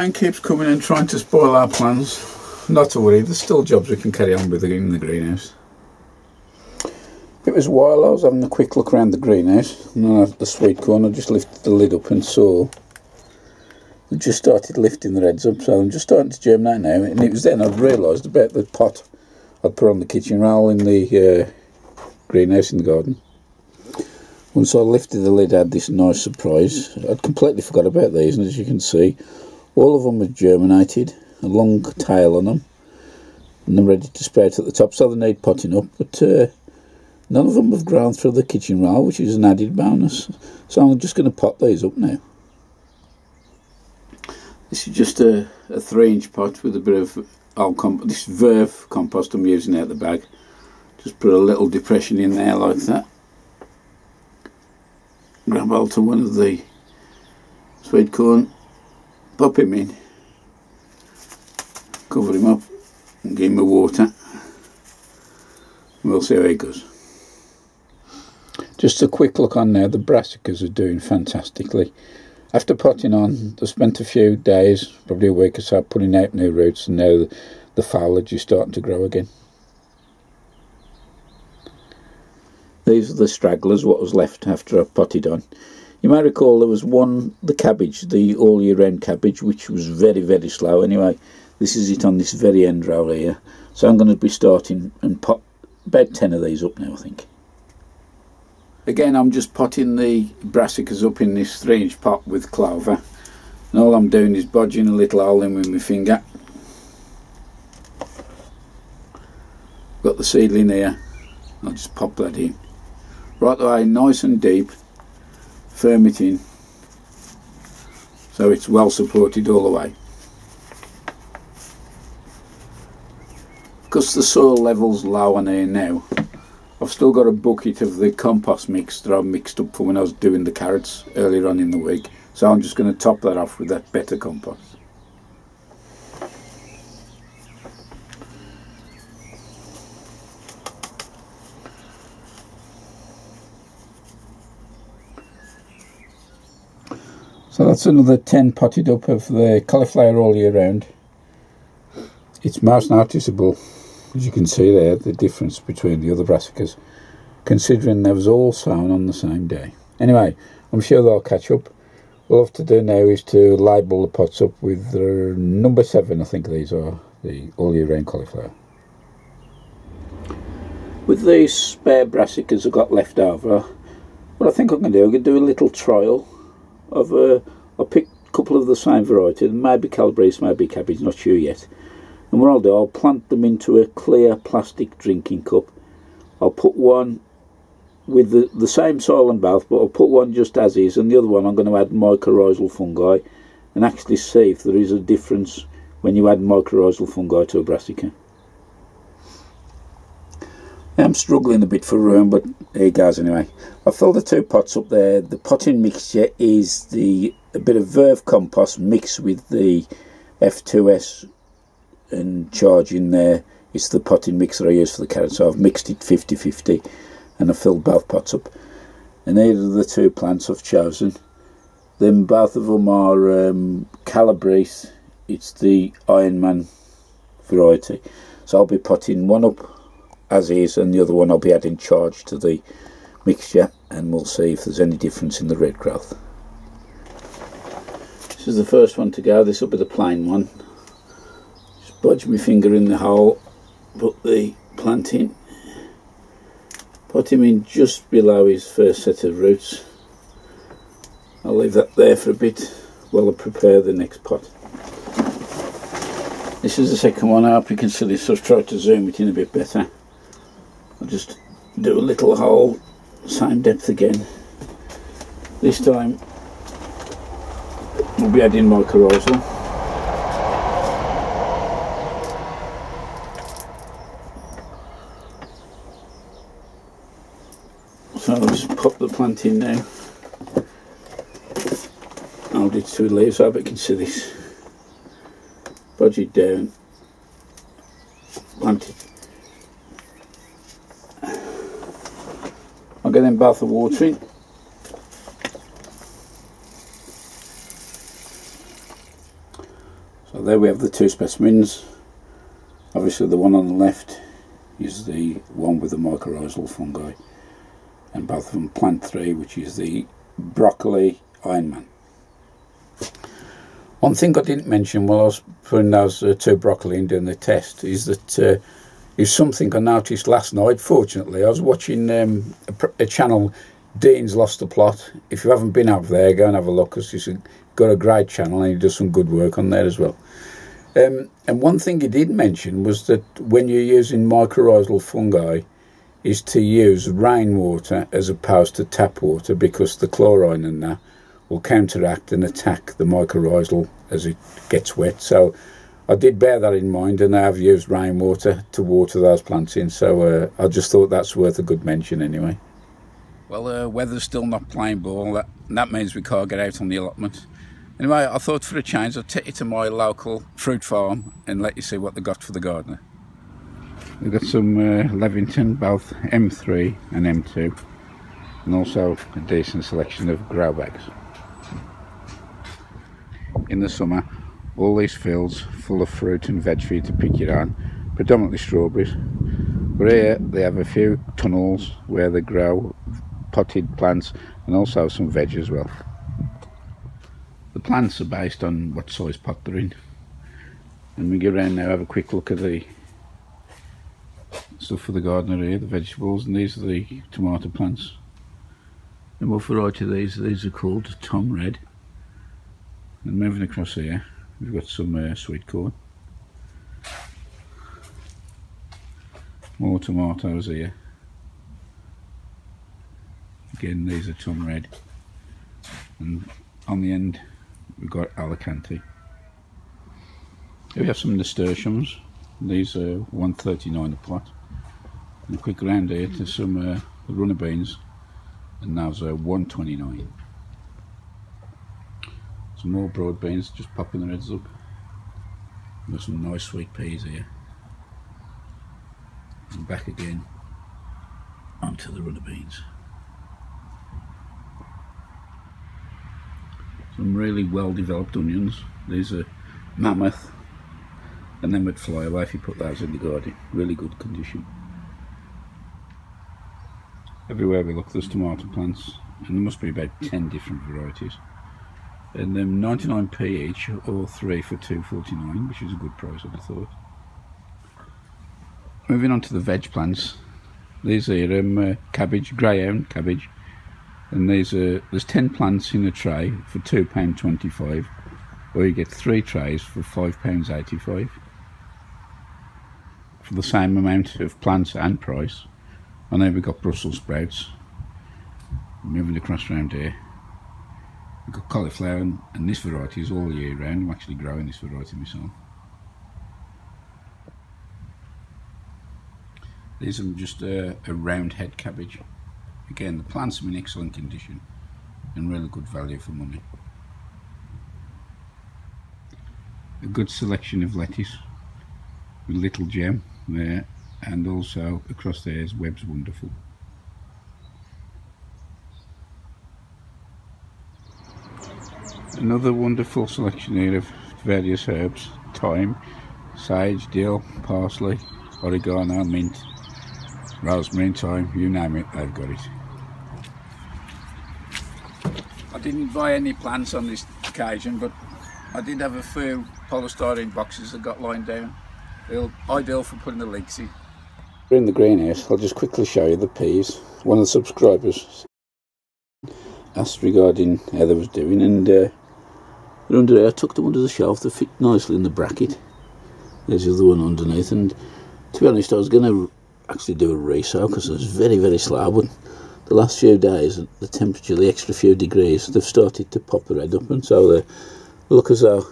Rain keeps coming and trying to spoil our plans. Not to worry, there's still jobs we can carry on with in the greenhouse. It was while I was having a quick look around the greenhouse, and then the sweet corn, I just lifted the lid up and saw it just started lifting the reds up, so I'm just starting to germinate now. And it was then I realised about the pot I'd put on the kitchen rail in the uh, greenhouse in the garden. Once I lifted the lid, I had this nice surprise. I'd completely forgot about these, and as you can see, all of them have germinated, a long tail on them, and they're ready to sprout at the top, so they need potting up. But uh, None of them have grown through the kitchen rail, which is an added bonus. So I'm just going to pot these up now. This is just a, a three inch pot with a bit of old comp this Verve compost I'm using out the bag. Just put a little depression in there like that. Grab hold to one of the sweet corn, pop him in, cover him up and give him a water. We'll see how he goes. Just a quick look on now, the brassicas are doing fantastically. After potting on, they spent a few days, probably a week or so, putting out new roots, and now the foliage is starting to grow again. These are the stragglers, what was left after I potted on. You may recall there was one, the cabbage, the all year round cabbage, which was very, very slow. Anyway, this is it on this very end row here. So I'm going to be starting and pot about 10 of these up now, I think. Again, I'm just potting the brassicas up in this 3 inch pot with clover. And all I'm doing is bodging a little hole in with my finger. Got the seedling here. I'll just pop that in. Right the way, nice and deep. Firm it in. So it's well supported all the way. Because the soil level's low on here now, I've still got a bucket of the compost mix that I mixed up for when I was doing the carrots earlier on in the week. So I'm just going to top that off with that better compost. So that's another 10 potted up of the cauliflower all year round. It's most noticeable as you can see there, the difference between the other brassicas, considering they was all sown on the same day. Anyway, I'm sure they'll catch up. What I'll have to do now is to label the pots up with the number seven, I think these are, the all year round cauliflower. With these spare brassicas I've got left over, what I think I'm going to do, I'm going to do a little trial of, uh, I'll pick a couple of the same variety, maybe calabrese, maybe cabbage, not sure yet and what I'll do I'll plant them into a clear plastic drinking cup I'll put one with the, the same soil and bath, but I'll put one just as is and the other one I'm going to add mycorrhizal fungi and actually see if there is a difference when you add mycorrhizal fungi to a brassica I'm struggling a bit for room, but here goes anyway. I filled the two pots up there. The potting mixture is the a bit of Verve compost mixed with the F2S and charge in there. It's the potting mixer I use for the carrots. So I've mixed it 50-50 and I've filled both pots up. And these are the two plants I've chosen. Then both of them are um, Calabrese. It's the Ironman variety. So I'll be potting one up as is and the other one I'll be adding charge to the mixture and we'll see if there's any difference in the red growth this is the first one to go this will be the plain one Just budge my finger in the hole, put the plant in, put him in just below his first set of roots. I'll leave that there for a bit while I prepare the next pot. This is the second one, I hope you can see this, so I've tried to zoom it in a bit better. I'll just do a little hole, same depth again. This time we'll be adding mycorrhizal. So I'll just pop the plant in now. Hold it two leaves, so I can see this. Budge it down. Plant it. I'll get them both the watering. There we have the two specimens. Obviously the one on the left is the one with the mycorrhizal fungi and both of them plant 3 which is the broccoli Ironman. One thing I didn't mention while I was putting those uh, two broccoli in doing the test is that uh, is something I noticed last night. Fortunately, I was watching um, a, a, channel, Dean's Lost the Plot. If you haven't been up there, go and have a look because he's got a great channel and he does some good work on there as well. Um, and one thing he did mention was that when you're using mycorrhizal fungi, is to use rainwater as opposed to tap water because the chlorine in that will counteract and attack the mycorrhizal as it gets wet. So I did bear that in mind and I have used rainwater to water those plants in. So uh, I just thought that's worth a good mention anyway. Well, uh, weather's still not playing ball. That, that means we can't get out on the allotment. Anyway, I thought for a change I'd take you to my local fruit farm and let you see what they got for the gardener. We've got some uh, Levington, both M3 and M2, and also a decent selection of grow bags. In the summer, all these fields full of fruit and veg for you to pick your own, predominantly strawberries. But here they have a few tunnels where they grow potted plants and also some veg as well. The plants are based on what size pot they're in. And we go around now have a quick look at the stuff for the gardener here, the vegetables, and these are the tomato plants. And what variety of these? These are called Tom Red. And moving across here, we've got some uh, sweet corn. More tomatoes here. Again, these are Tom Red. And on the end, we've got Alicante. Here we have some nasturtiums. These are 139 a plot. And a quick round here to some uh, runner beans. And now's uh, 129 some more broad beans just popping their heads up. Got some nice sweet peas here. And back again onto the runner beans some really well developed onions. These are mammoth and then would fly away if you put those in the garden. Really good condition. Everywhere we look there's tomato plants and there must be about 10 different varieties. And then 99p each or 3 for 2.49 which is a good price I thought. Moving on to the veg plants. These are um, uh, cabbage, greyhound cabbage and these are there's 10 plants in a tray for £2.25 or you get 3 trays for £5.85 for the same amount of plants and price and then we've got Brussels sprouts. Moving across around here. We've got cauliflower and, and this variety is all year round. I'm actually growing this variety myself. These are just a, a round head cabbage. Again, the plants are in excellent condition and really good value for money. A good selection of lettuce with little gem there and also across there is Webb's Wonderful. Another wonderful selection here of various herbs, thyme, sage, dill, parsley, oregano, mint, rosemary, thyme, you name it, they've got it. I didn't buy any plants on this occasion, but I did have a few polystyrene boxes that got lined down. Ideal for putting the leeks in We're in the greenhouse, I'll just quickly show you the peas. One of the subscribers asked regarding how they was doing and uh, they're under there. I tucked them under the shelf, they fit nicely in the bracket. There's the other one underneath and to be honest I was going to actually do a resow because it was very very slow but the last few days the temperature, the extra few degrees, they've started to pop their head up and so they look as though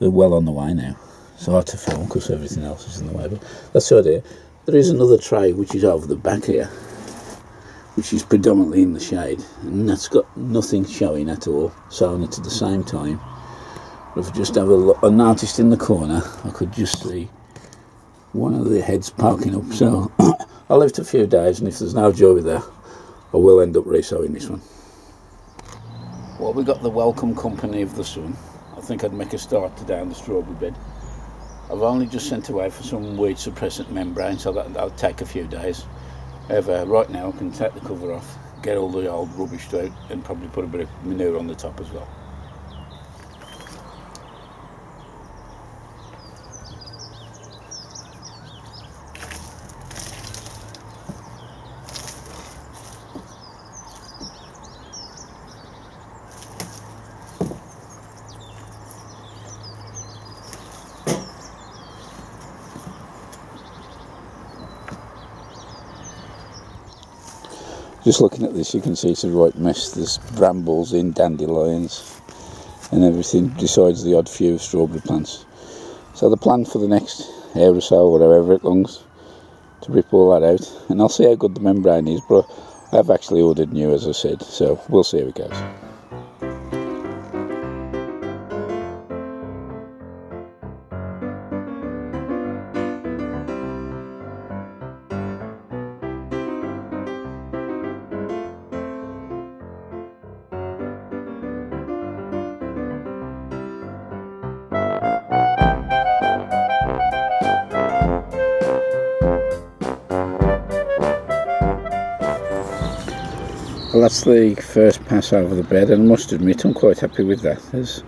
they're well on the way now. It's hard to film because everything else is in the way, but that's the idea. There is another tray which is over the back here, which is predominantly in the shade, and that's got nothing showing at all, sewing it at the same time. If I just have a look, I noticed in the corner, I could just see one of the heads poking up, so I'll leave it a few days, and if there's no joy there, I will end up resowing this one. Well, we got the welcome company of the sun. I think I'd make a start today on the strawberry bed. I've only just sent away for some weed suppressant membrane so that, that'll take a few days. However, right now I can take the cover off, get all the old rubbish out and probably put a bit of manure on the top as well. Just looking at this, you can see it's a right mess. There's brambles in, dandelions, and everything, besides the odd few strawberry plants. So the plan for the next year or so, whatever it longs, to rip all that out. And I'll see how good the membrane is, but I've actually ordered new, as I said, so we'll see how it goes. Well that's the first pass over the bed and I must admit I'm quite happy with that. There's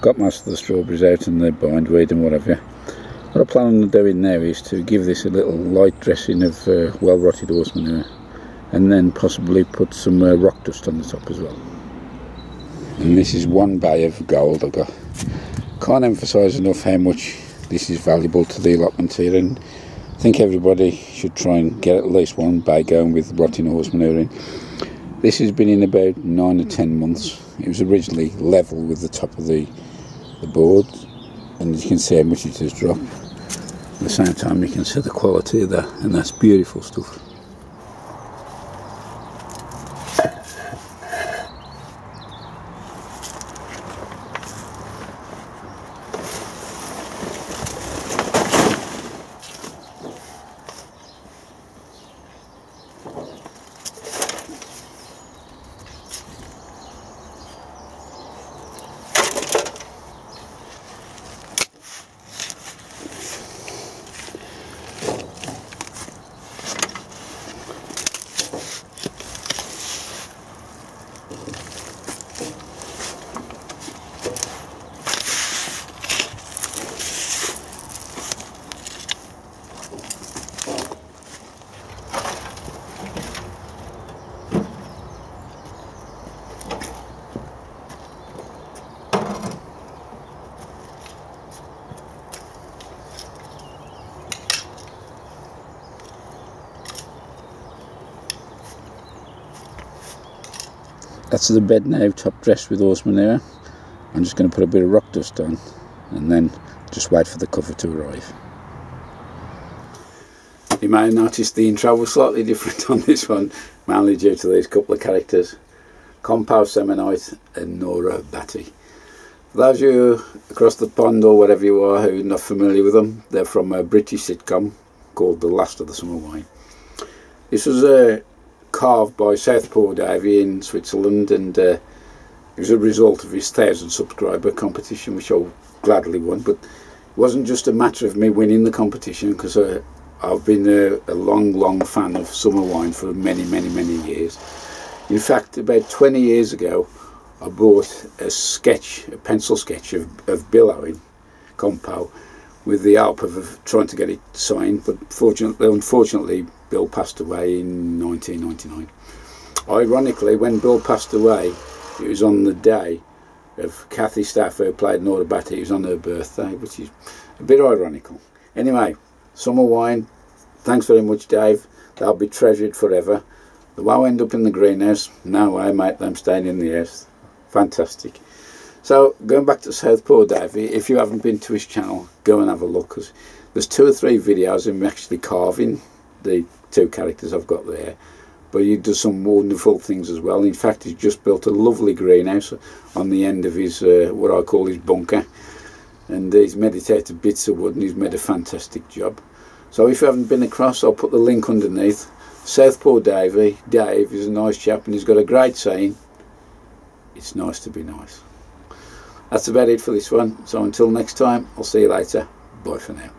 got most of the strawberries out and the bindweed and whatever. What I plan on doing now is to give this a little light dressing of uh, well rotted horse manure and then possibly put some uh, rock dust on the top as well. And this is one bay of gold I've got. Can't emphasise enough how much this is valuable to the allotment here and I think everybody should try and get at least one bay going with rotting horse manure in. This has been in about nine or ten months. It was originally level with the top of the, the board and as you can see how much it has dropped. At the same time you can see the quality of that and that's beautiful stuff. That's the bed now, top dressed with horse manure. I'm just going to put a bit of rock dust on and then just wait for the cover to arrive. You may have noticed the intro was slightly different on this one, mainly due to these couple of characters, Compo Simmonite and Nora Batty. For those of you across the pond or wherever you are who are not familiar with them, they're from a British sitcom called The Last of the Summer Wine. This was a carved by Southpaw Davey in Switzerland and uh, it was a result of his thousand subscriber competition which I gladly won. But it wasn't just a matter of me winning the competition because uh, I've been a, a, long long fan of summer wine for many many many years. In fact about 20 years ago I bought a sketch a pencil sketch of, of Bill Owen Compo with the help of trying to get it signed but fortunately unfortunately Bill passed away in 1999. Ironically, when Bill passed away, it was on the day of Kathy Stafford played Nora Batty. It was on her birthday, which is a bit ironical. Anyway, summer wine. Thanks very much, Dave. They'll be treasured forever. They won't end up in the greenhouse. No way, mate. Them staying in the house. Fantastic. So, going back to Southpaw Dave, if you haven't been to his channel, go and have a look. Cause there's two or three videos of him actually carving the two characters I've got there but he does some wonderful things as well. In fact he's just built a lovely greenhouse on the end of his uh, what I call his bunker and he's meditated bits of wood and he's made a fantastic job. So if you haven't been across I'll put the link underneath. Southpaw Davey Dave is a nice chap and he's got a great saying it's nice to be nice that's about it for this one. So until next time, I'll see you later. Bye for now.